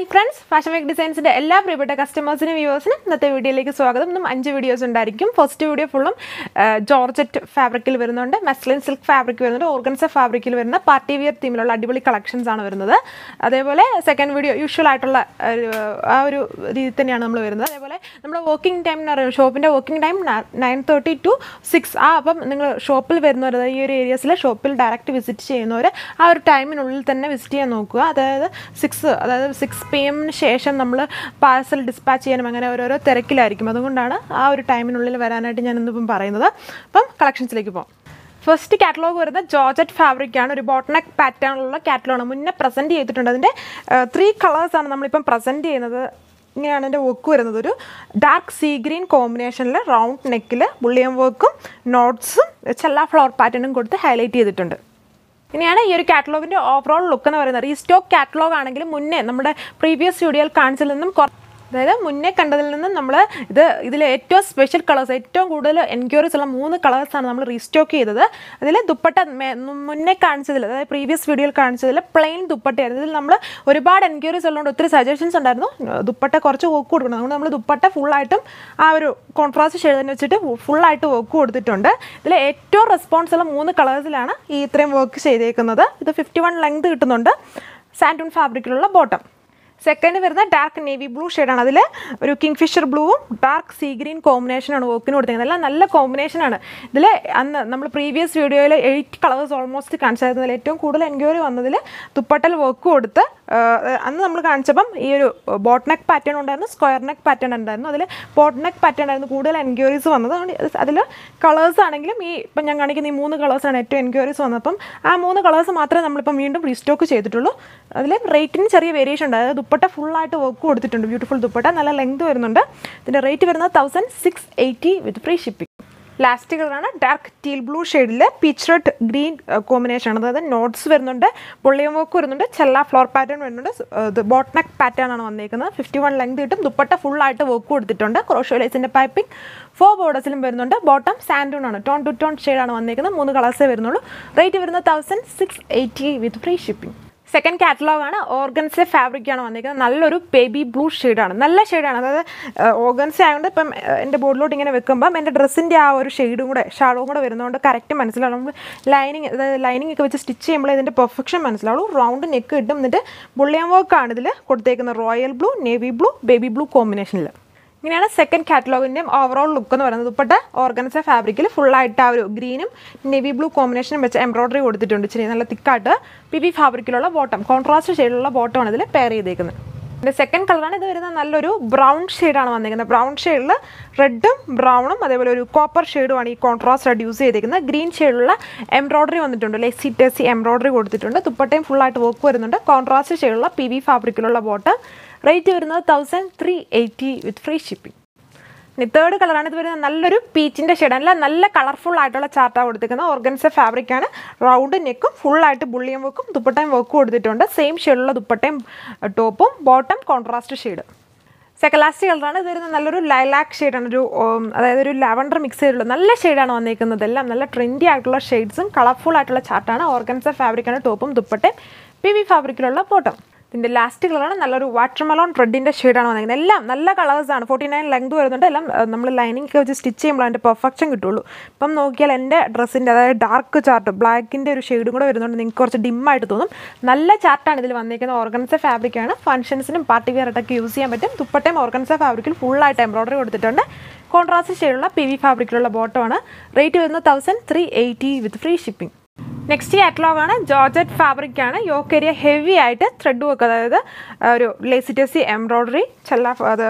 Hi friends fashion wake ഡിസൈൻസിന്റെ എല്ലാ പ്രിയപ്പെട്ട കസ്റ്റമേഴ്സിനും വ്യൂവേഴ്സിനും ഇന്നത്തെ വീഡിയോയിലേക്ക് സ്വാഗതം. ഇന്നും അഞ്ച് വീഡിയോസ് ഉണ്ടായിരിക്കും. ഫസ്റ്റ് വീഡിയോ ഫുള്ളും ജോർജറ്റ് ഫാബ്രിക്കിൽ വരുന്നുണ്ട്. മെസ്ലിൻ സിൽക്ക് ഫാബ്രിക് വരുന്നുണ്ട്. ഓർഗൻസ ഫാബ്രിക്കിൽ വരുന്ന പാർട്ടി വിയർ തീമിലുള്ള അടിപൊളി കളക്ഷൻസ് ആണ് വരുന്നത്. അതേപോലെ സെക്കൻഡ് വീഡിയോ യൂഷ്വൽ ആയിട്ടുള്ള ആ ഒരു രീതി തന്നെയാണ് നമ്മൾ വരുന്നത്. അതേപോലെ നമ്മുടെ വർക്കിംഗ് ടൈം എന്ന് പറയുന്നത് ഷോപ്പിന്റെ working time nine thirty to six ആ അപ്പം നിങ്ങൾ ഷോപ്പിൽ വരുന്നവർ ഈ ഒരു ഏരിയസിൽ ഷോപ്പിൽ ഡയറക്റ്റ് വിസിറ്റ് ചെയ്യുന്നവർ ആ ഒരു ടൈമിനുള്ളിൽ തന്നെ വിസിറ്റ് ചെയ്യാൻ നോക്കുക. അതായത് സിക്സ് അതായത് സിക്സ് പി എമ്മിന് ശേഷം നമ്മൾ പാഴ്സൽ ഡിസ്പാച്ച് ചെയ്യാനും അങ്ങനെ ഓരോരോ തിരക്കിലായിരിക്കും. അതുകൊണ്ടാണ് ആ ഒരു ടൈമിനുള്ളിൽ വരാനായിട്ട് ഞാൻ ഇന്നിപ്പം പറയുന്നത്. അപ്പം കളക്ഷൻസിലേക്ക് പോകാം ഫസ്റ്റ് കാറ്റലോഗ് വരുന്നത് ജോർജറ്റ് ഫാബ്രിക് ആണ്. ഒരു ബോട്ടണക് പാറ്റേണിലുള്ള കാറ്റലോഗ് മുന്നേ പ്രസന്റ് ചെയ്തിട്ടുണ്ട്. അതിന്റെ ത്രീ കളേഴ്സാണ് നമ്മളിപ്പം പ്രസന്റ് ചെയ്യുന്നത്. ഇങ്ങനെയാണ് എന്റെ വർക്ക് വരുന്നത്. ഒരു ഡാർക്ക് സീ ഗ്രീൻ കോമ്പിനേഷനിൽ റൗണ്ട് നെക്കിൽ ബുള്ളിയം വർക്കും നോട്ട്സും ചെല്ലാ ഫ്ലവർ പാറ്റേണും കൊടുത്ത് ഹൈലൈറ്റ് ചെയ്തിട്ടുണ്ട്. ഇനിയാണ് ഈ ഒരു കാറ്റലോഗിന്റെ ഓവറോൾ ലുക്ക് എന്ന് പറയുന്നത്. റീസ്റ്റോക്ക് കാറ്റലോഗ് ആണെങ്കിലും മുന്നേ നമ്മുടെ പ്രീവിയസ് വീഡിയോയിൽ കാണിച്ചിൽ നിന്നും അതായത് മുന്നേ കണ്ടതിൽ നിന്ന് നമ്മൾ ഇത് ഇതിൽ ഏറ്റവും സ്പെഷ്യൽ കളേഴ്സ് ഏറ്റവും കൂടുതൽ എൻക്വയറീസ് ഉള്ള മൂന്ന് കളേഴ്സാണ് നമ്മൾ റീസ്റ്റോക്ക് ചെയ്തത്. അതിൽ ദുപ്പട്ട മുന്നേ കാണിച്ചതിൽ അതായത് പ്രീവിയസ് വീഡിയോയിൽ കാണിച്ചതിൽ പ്ലെയിൻ ദുപ്പട്ടയായിരുന്നു. ഇതിൽ നമ്മൾ ഒരുപാട് എൻക്വയറീസ് ഉള്ളതുകൊണ്ട് ഒത്തിരി സജഷൻസ് ഉണ്ടായിരുന്നു. ദുപ്പട്ട കുറച്ച് വർക്ക് കൊടുക്കണം. അതുകൊണ്ട് നമ്മൾ ദുപ്പട്ട ഫുള്ളായിട്ടും ആ ഒരു കോൺട്രാസ്റ്റ് ഷെയ്ഡ് തന്നെ വെച്ചിട്ട് ഫുള്ളായിട്ട് വർക്ക് കൊടുത്തിട്ടുണ്ട്. ഇതിൽ ഏറ്റവും റെസ്പോൺസ് ഉള്ള മൂന്ന് കളേഴ്സിലാണ് ഈ ഇത്രയും വർക്ക് ചെയ്തേക്കുന്നത്. ഇത് ഫിഫ്റ്റി വൺ ലെങ്ത് കിട്ടുന്നുണ്ട് സാൻഡൂൺ ഫാബ്രിക്കിലുള്ള ബോട്ടം സെക്കൻഡ് വരുന്ന ഡാർക്ക് നേവി ബ്ലൂ ഷെയ്ഡാണ് അതിൽ ഒരു കിങ് ഫിഷർ ബ്ലൂവും ഡാർക്ക് സീ ഗ്രീൻ കോമ്പിനേഷനാണ് വോക്കിന് കൊടുത്തിരിക്കുന്നത് എല്ലാം നല്ല കോമ്പിനേഷനാണ് ഇതിൽ അന്ന് നമ്മൾ പ്രീവിയസ് വീഡിയോയിൽ എയ്റ്റ് കളേഴ്സ് ഓൾമോസ്റ്റ് കാണിച്ചായിരുന്നതിൽ ഏറ്റവും കൂടുതൽ എൻക്വയറി വന്നതിൽ തുപ്പട്ടൽ വർക്ക് കൊടുത്ത് അന്ന് നമ്മൾ കാണിച്ചപ്പം ഈ ഒരു ബോട്ട് നെക്ക് പാറ്റേൺ ഉണ്ടായിരുന്നു സ്ക്വയർ നെക്ക് പാറ്റേൺ ഉണ്ടായിരുന്നു. അതിൽ ബോട്ട് നെക്ക് പാറ്റേൺ ആയിരുന്നു കൂടുതൽ എൻക്വയറീസ് വന്നത്. അതുകൊണ്ട് അതിൽ കളേഴ്സ് ആണെങ്കിലും ഈ ഇപ്പം ഞാൻ കാണിക്കുന്ന ഈ മൂന്ന് കളേഴ്സാണ് ഏറ്റവും എൻക്വയറീസ് വന്നപ്പം ആ മൂന്ന് കളേഴ്സ് മാത്രമേ നമ്മളിപ്പം വീണ്ടും റീസ്റ്റോക്ക് ചെയ്തിട്ടുള്ളൂ. അതിൽ റേറ്റിന് ചെറിയ വേരിയേഷൻ ഉണ്ട്. അതായത് ദുപ്പട്ട ഫുള്ളായിട്ട് വർക്ക് കൊടുത്തിട്ടുണ്ട്. ബ്യൂട്ടിഫുൾ ദുപ്പട്ട. നല്ല ലെങ്ത് വരുന്നുണ്ട്. ഇതിന്റെ റേറ്റ് വരുന്നത് thousand six eighty with free shipping last കളറാണ് ഡാർക്ക് ടീൽ ബ്ലൂ ഷെയ്ഡിൽ പീച്ച് റെഡ് ഗ്രീൻ കോമ്പിനേഷൻ ആണ്. അതായത് നോട്ട്സ് വരുന്നുണ്ട് പൊള്ളിയം വർക്ക് വരുന്നുണ്ട് ചെല്ല ഫ്ലോർ പാറ്റേൺ വരുന്നുണ്ട്. ബോട്ട് നെക്ക് പാറ്റേൺ ആണ് വന്നേക്കുന്നത്. ഫിഫ്റ്റി വൺ ലെങ്ത് കിട്ടും ദുപ്പട്ട ഫുൾ ആയിട്ട് വർക്ക് കൊടുത്തിട്ടുണ്ട്. ക്രോഷോലൈസിന്റെ പൈപ്പിംഗ് ഫോർ ബോർഡേഴ്സിലും വരുന്നുണ്ട്. ബോട്ടം സാൻഡൂൺ ആണ്. ടോൺ ടു ടോൺ ഷെയ്ഡാണ് വന്നേക്കുന്നത്. മൂന്ന് കളേഴ്സേ വരുന്നുള്ളൂ. റേറ്റ് വരുന്നത് thousand six eighty with free shipping second catalogue ആണ്. ഓർഗൻസെ ഫാബ്രിക് ആണ് വന്നിരിക്കുന്നത്. നല്ലൊരു ബേബി ബ്ലൂ ഷെയ്ഡാണ് നല്ല ഷെയ്ഡാണ് അതായത് ഓർഗൻസ് ആയതുകൊണ്ട് ഇപ്പം എന്റെ ബോർഡിലോട്ട് ഇങ്ങനെ വെക്കുമ്പം എന്റെ ഡ്രസ്സിന്റെ ആ ഒരു ഷെയ്ഡും കൂടെ ഷാളും കൂടെ വരുന്നതുകൊണ്ട് കറക്റ്റ് മനസ്സിലാവും. നമ്മൾ ലൈനിങ് അതായത് ലൈനിങ് ഒക്കെ വെച്ച് സ്റ്റിച്ച് ചെയ്യുമ്പോൾ ഇതിന്റെ പെർഫെക്ഷൻ മനസ്സിലാവും റൗണ്ട് നെക്ക് കിട്ടും. എന്നിട്ട് ബുള്ളിയം വർക്കാണ് ഇതിൽ കൊടുത്തേക്കുന്നത്. Royal blue navy blue baby blue കോമ്പിനേഷനിൽ ഇങ്ങനെയാണ് സെക്കൻഡ് കാറ്റലോഗിന്റെയും ഓവറോൾ ലുക്ക് എന്ന് പറയുന്നത്. ദുപ്പട്ട ഓർഗൻസ ഫാബ്രിക്കിൽ ഫുള്ളായിട്ട് ആ ഒരു ഗ്രീനും നേവി ബ്ലൂ കോമ്പിനേഷനും വെച്ച് എംബ്രോയ്ഡറി കൊടുത്തിട്ടുണ്ട്. ഇച്ചിരി നല്ല തിക്കായിട്ട് പി പി ഫാബ്രിക്കിലുള്ള ബോട്ടം കോൺട്രാസ്റ്റ് ഷെയ്ഡിലുള്ള ബോട്ടമാണ് ഇതിൽ പെയർ ചെയ്തേക്കുന്നത്. ഇതിന്റെ സെക്കൻഡ് കളറാണ് ഇത് വരുന്നത് നല്ലൊരു ബ്രൗൺ ഷെയ്ഡാണ് വന്നിരിക്കുന്നത്. ബ്രൗൺ ഷെയ്ഡിൽ റെഡും ബ്രൗണും അതേപോലെ ഒരു കോപ്പർ ഷെയ്ഡുമാണ് ഈ കോൺട്രാസ്റ്റ് റെഡ് യൂസ് ചെയ്തിരിക്കുന്നത് ഗ്രീൻ ഷെയ്ഡിലുള്ള എംബ്രോയ്ഡറി വന്നിട്ടുണ്ട് ലെസി ടെസി എംബ്രോയ്ഡറി കൊടുത്തിട്ടുണ്ട്. ദുപ്പട്ടയും ഫുള്ളായിട്ട് വർക്ക് വരുന്നുണ്ട്. കോൺട്രാസ്റ്റ് ഷെയ്ഡുള്ള പി വി ഫാബ്രിക്കിലുള്ള ബോട്ട് റേറ്റ് വരുന്നത് thousand three eighty with free shipping ഇനി തേർഡ് കളറാണ് ഇത് വരുന്നത് നല്ലൊരു പീച്ചിന്റെ ഷെയ്ഡ് അല്ല നല്ല കളർഫുൾ ആയിട്ടുള്ള ചാർട്ടാണ് കൊടുത്തിരിക്കുന്നത്. ഓർഗൻസ ഫാബ്രിക്കാണ് റൗണ്ട് നെക്കും ഫുള്ളായിട്ട് ബുള്ളിയും വർക്കും ദുപ്പട്ടയും വർക്കും കൊടുത്തിട്ടുണ്ട്. സെയിം ഷെയ്ഡുള്ള ദുപ്പട്ടയും ടോപ്പും bottom contrast shade second last കളറാണ് ഇത് വരുന്നത് നല്ലൊരു ലൈലാക്ക് ഷെയ്ഡാണ് ഒരു അതായത് ഒരു ലാവൻഡർ മിക്സ് ചെയ്തിട്ടുള്ള നല്ല ഷെയ്ഡാണ് വന്നിരിക്കുന്നത് എല്ലാം നല്ല ട്രെൻഡി ആയിട്ടുള്ള ഷെയ്ഡ്സും കളർഫുൾ ആയിട്ടുള്ള ചാർട്ടാണ് ഓർഗൻസ ഫാബ്രിക്കാണ് ടോപ്പും ദുപ്പട്ടയും പി വി ഫാബ്രിക്കിലുള്ള ബോട്ടം ഇതിന്റെ ലാസ്റ്റ് കളറാണ് നല്ലൊരു വാട്ടർ മെലോൺ റെഡിന്റെ ഷെയ്ഡാണ് വന്നിരിക്കുന്നത്. എല്ലാം നല്ല കളേഴ്സാണ് ഫോർട്ടി നയൻ ലെങ്ത് വരുന്നുണ്ട്. എല്ലാം നമ്മൾ ലൈനിങ് ഒക്കെ വെച്ച് സ്റ്റിച്ച് ചെയ്യുമ്പോൾ അതിന്റെ പെർഫെക്ഷൻ കിട്ടുള്ളൂ. ഇപ്പം നോക്കിയാൽ എന്റെ ഡ്രസ്സിന്റെ അതായത് ഡാർക്ക് ചാർട്ട് ബ്ലാക്കിന്റെ ഒരു ഷെയ്ഡും കൂടെ വരുന്നുണ്ട്. നിങ്ങൾക്ക് കുറച്ച് ഡിമ്മായിട്ട് തോന്നും. നല്ല ചാർട്ടാണ് ഇതിൽ വന്നിരിക്കുന്നത്. ഓർഗൻസ ഫാബ്രിക്കാണ് ഫംഗ്ഷൻസിനും പാർട്ടി വെയറായിട്ടൊക്കെ യൂസ് ചെയ്യാൻ പറ്റും. ദുപ്പട്ടയും ഓർഗൻസ ഫാബ്രിക്കിൽ ഫുള്ളായിട്ട് എംബ്രോയ്ഡറി കൊടുത്തിട്ടുണ്ട്. കോൺട്രാസ്റ്റ് ഷെയ്ഡുള്ള പി വി ഫാബ്രിക്കിലുള്ള ബോട്ടമാണ് റേറ്റ് വരുന്നത് thousand three eighty with free shipping next catalogue georgette fabric ആണ്. യോക്ക് ഏരിയ ഹെവി ആയിട്ട് ത്രെഡ് വർക്ക് അതായത് ഒരു ലേസി ടെസി എംബ്രോയ്ഡറി ചെല്ല അത്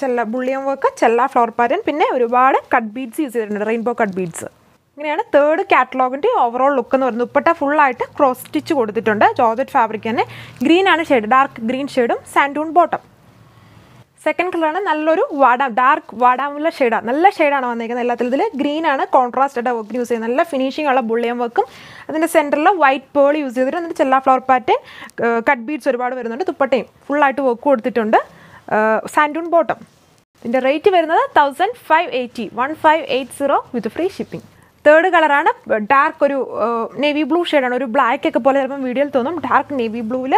ചെല്ല ബുള്ളിയം വർക്ക് ചെല്ല ഫ്ലോർ പാറ്റേൺ പിന്നെ ഒരുപാട് കട്ട് ബീഡ്സ് യൂസ് ചെയ്തിട്ടുണ്ട്. റെയിൻബോ കട്ട് ബീഡ്സ് ഇങ്ങനെയാണ് തേർഡ് കാറ്റലോഗിന്റെ ഓവറോൾ ലുക്ക് എന്ന് പറയുന്നത്. ഉപ്പട്ട ഫുള്ളായിട്ട് ക്രോസ് സ്റ്റിച്ച് കൊടുത്തിട്ടുണ്ട്. ജോർജറ്റ് ഫാബ്രിക് തന്നെ. ഗ്രീൻ ആണ് ഷെയ്ഡ് ഡാർക്ക് ഗ്രീൻ ഷെയ്ഡും സാൻഡൂൺ ബോട്ടം സെക്കൻഡ് കളറാണ് നല്ലൊരു വാടാം ഡാർക്ക് വാടാമുള്ള ഷെയ്ഡാണ് നല്ല ഷെയ്ഡാണ് വന്നിരിക്കുന്നത് എല്ലാത്തിലും. ഇതിൽ ആണ് കോൺട്രാസ്റ്റ് ആയിട്ട് വർക്ക് യൂസ് ചെയ്യുന്നത്. നല്ല ഫിനിഷിംഗ് ഉള്ള ബുള്ളിയം വർക്കും അതിന്റെ സെന്ററിൽ വൈറ്റ് പേൾ യൂസ് ചെയ്തിട്ട് എന്നിട്ട് ചെല്ലാ ഫ്ലവർ പാറ്റേൺ കട്ട് ബീഡ്സ് ഒരുപാട് വരുന്നുണ്ട്. തുപ്പട്ടയും ഫുള്ളായിട്ട് വർക്ക് കൊടുത്തിട്ടുണ്ട്. സാൻഡൂൺ ബോട്ടം ഇതിന്റെ റേറ്റ് വരുന്നത് thousand five eighty one five eight zero with free shipping third കളറാണ് ഡാർക്ക് ഒരു നേവി ബ്ലൂ ഷെയ്ഡാണ് ഒരു ബ്ലാക്ക് ഒക്കെ പോലെ ചിലപ്പം വീഡിയോയിൽ തോന്നും. ഡാർക്ക് നേവി ബ്ലൂവിൽ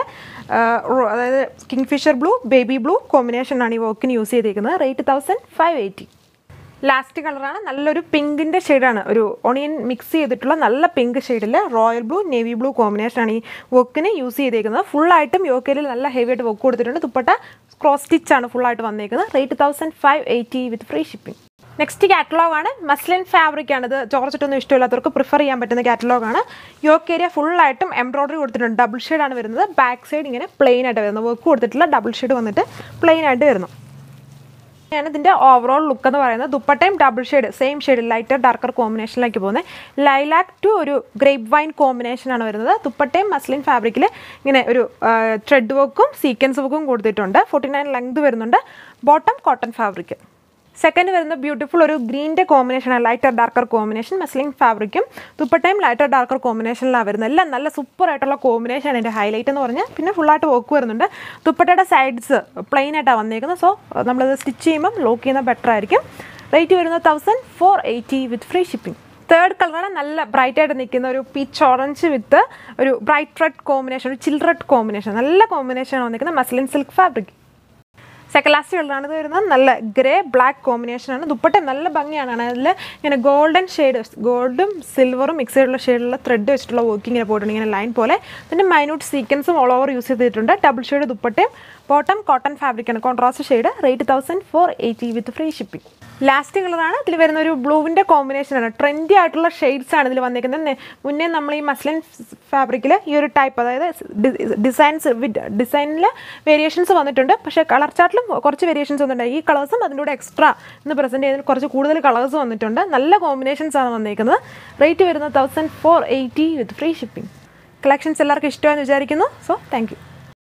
അതായത് കിങ്ഫിഷർ ബ്ലൂ ബേബി ബ്ലൂ കോമ്പിനേഷനാണ് ഈ വർക്കിന് യൂസ് ചെയ്തിരിക്കുന്നത് rate thousand five eighty last കളറാണ് നല്ലൊരു പിങ്കിന്റെ ഷെയ്ഡാണ് ഒരു ഒണിയൻ മിക്സ് ചെയ്തിട്ടുള്ള നല്ല പിങ്ക് ഷെയ്ഡിൽ റോയൽ ബ്ലൂ നേവി ബ്ലൂ കോമ്പിനേഷനാണ് ഈ വർക്കിന് യൂസ് ചെയ്തേക്കുന്നത്. ഫുള്ളായിട്ടും യോക്കയിൽ നല്ല ഹെവി ആയിട്ട് വർക്ക് കൊടുത്തിട്ടുണ്ട്. ദുപ്പട്ട ക്രോസ് സ്റ്റിച്ചാണ് ഫുള്ളായിട്ട് വന്നേക്കുന്നത്. Rate thousand five eighty with free shipping next catalogue ആണ്. മസ്ലിൻ ഫാബ്രിക് ആണ് ഇത്. ചോർച്ചിട്ടൊന്നും ഇഷ്ടമില്ലാത്തവർക്ക് പ്രിഫർ ചെയ്യാൻ പറ്റുന്ന കാറ്റലോഗ് ആണ്. യോക്ക് ഏരിയ ഫുള്ളായിട്ടും എംബ്രോയിഡറി കൊടുത്തിട്ടുണ്ട്. ഡബിൾ ആണ് വരുന്നത്. ബാക്ക് സൈഡ് ഇങ്ങനെ പ്ലെയിൻ ആയിട്ട് വരുന്നത്. വർക്ക് കൊടുത്തിട്ടുള്ള ഡബിൾ ഷെയ്ഡ് വന്നിട്ട് പ്ലെയിൻ ആയിട്ട് വരുന്നു. ഞാൻ ഇതിന്റെ ഓവറോൾ ലുക്ക് എന്ന് പറയുന്നത് ദുപ്പട്ടയും double shade same shade lighter darker കോമ്പിനേഷനിലേക്ക് പോകുന്നത് ലൈലാക്ക് ടു ഒരു ഗ്രേപ്പ് വൈൻ കോമ്പിനേഷനാണ് വരുന്നത്. ദുപ്പട്ടയും മസ്ലിൻ ഫാബ്രിക്കിൽ ഇങ്ങനെ ഒരു ത്രെഡ് വർക്കും സീക്വൻസ് വർക്കും കൊടുത്തിട്ടുണ്ട്. ഫോർട്ടി നയൻ ലെങ്ത് വരുന്നുണ്ട്. ബോട്ടം കോട്ടൺ ഫാബ്രിക് സെക്കൻഡ് വരുന്ന ബ്യൂട്ടിഫുൾ ഒരു ഗ്രീന്റെ കോമ്പിനേഷനാണ് ലൈറ്റർ ഡാർക്കർ കോമ്പിനേഷൻ മസ്ലിംഗ് ഫാബ്രിക്കും ദുപ്പട്ടയും ലൈറ്റർ ഡാർക്കർ കോമ്പിനേഷനിലാണ് വരുന്നത്. എല്ലാം നല്ല സൂപ്പറായിട്ടുള്ള കോമ്പിനേഷനാണ് എന്റെ ഹൈലൈറ്റ് എന്ന് പറഞ്ഞാൽ പിന്നെ ഫുള്ളായിട്ട് വർക്ക് വരുന്നുണ്ട്. ദുപ്പട്ടയുടെ സൈഡ്സ് പ്ലെയിൻ ആയിട്ടാണ് വന്നേക്കുന്നത്. സോ നമ്മളത് സ്റ്റിച്ച് ചെയ്യുമ്പം ലോക്ക് ചെയ്യുന്നത് ബെറ്റർ ആയിരിക്കും. റേറ്റ് വരുന്നത് thousand four eighty with free shipping third കളറാണ് നല്ല ബ്രൈറ്റായിട്ട് നിൽക്കുന്ന ഒരു പീച്ച് ഓറഞ്ച് വിത്ത് ഒരു ബ്രൈറ്റ് റെഡ് കോമ്പിനേഷൻ ഒരു ചിൽ റെഡ് കോമ്പിനേഷൻ നല്ല കോമ്പിനേഷനാണ് വന്നിരിക്കുന്നത് muslin silk fabric second last കളറാണ് ഇത് വരുന്നത് നല്ല ഗ്രേ ബ്ലാക്ക് കോമ്പിനേഷനാണ് ദുപ്പട്ട നല്ല ഭംഗിയാണ്. അതിൽ ഇങ്ങനെ ഗോൾഡൻ ഷെയ്ഡ് ഗോൾഡും സിൽവറും മിക്സ് ചെയ്തിട്ടുള്ള ഷെയ്ഡുള്ള ത്രെഡ് വെച്ചിട്ടുള്ള വർക്കിങ്ങിനെ പോയിട്ടുണ്ട്. ഇങ്ങനെ ലൈൻ പോലെ. പിന്നെ മൈന്യൂട്ട് സീക്വൻസും ഓൾ ഓവർ യൂസ് ചെയ്തിട്ടുണ്ട്. ഡബിൾ ഷെയ്ഡ് ദുപ്പട്ടയും bottom cotton ഫാബ്രിക്കാണ്. Contrast shade rate thousand four eighty with free shipping last കളറാണ് ഇതിൽ വരുന്ന ഒരു ബ്ലൂവിന്റെ കോമ്പിനേഷനാണ് ട്രെൻഡി ആയിട്ടുള്ള ഷെയ്ഡ്സ് ആണ് ഇതിൽ വന്നിരിക്കുന്നത്. മുന്നേ നമ്മൾ ഈ മസ്ലിൻ ഫാബ്രിക്കിൽ ഈ ഒരു ടൈപ്പ് അതായത് ഡിസൈൻസ് ഡിസൈനിൽ വേരിയേഷൻസ് വന്നിട്ടുണ്ട്. പക്ഷേ കളർ ചാർട്ടിലും കുറച്ച് വേരിയേഷൻസ് വന്നിട്ടുണ്ട്. ഈ കളേഴ്സും അതിന്റെ കൂടെ എക്സ്ട്രാ ഇന്ന് പ്രസന്റ് ചെയ്തതിൽ കുറച്ച് കൂടുതൽ കളേഴ്സ് വന്നിട്ടുണ്ട്. നല്ല കോമ്പിനേഷൻസ് ആണ് വന്നിരിക്കുന്നത്. റേറ്റ് വരുന്നത് thousand four eighty with free shipping collections എല്ലാവർക്കും ഇഷ്ടമാണെന്ന് വിചാരിക്കുന്നു. So thank you